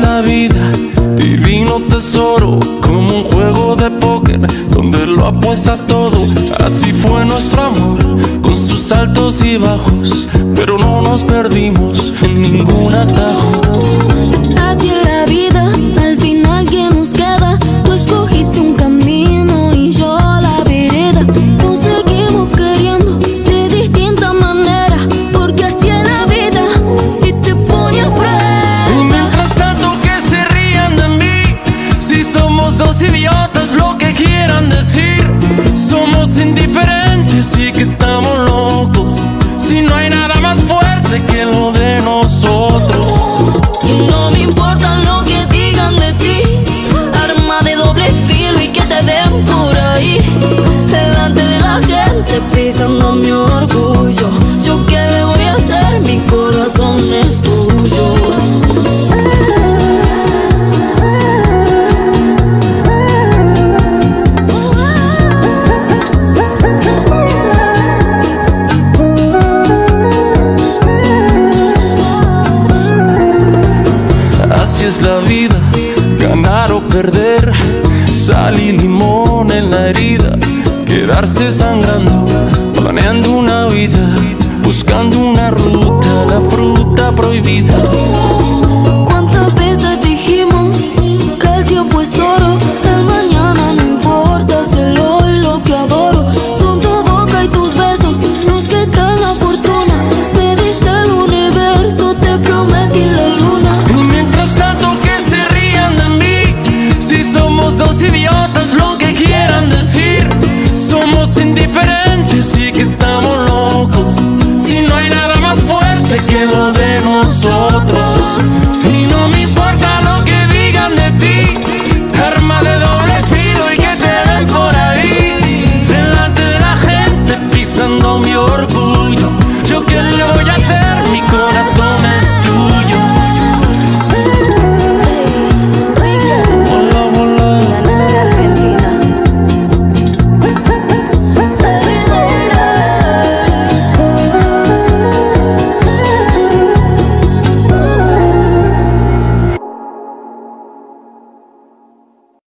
la vida, divino tesoro, como un juego de póker donde lo apuestas todo. Así fue nuestro amor, con sus altos y bajos, pero no nos perdimos en ningún atajo. Indiferentes y que estamos locos. Si no hay nada más fuerte que lo de nosotros. Y no me importa lo que digan de ti, arma de doble filo y que te den por ahí. Delante de la gente pisando mi es la vida, ganar o perder, sal y limón en la herida, quedarse sangrando, planeando una vida, buscando una ruta, la fruta prohibida.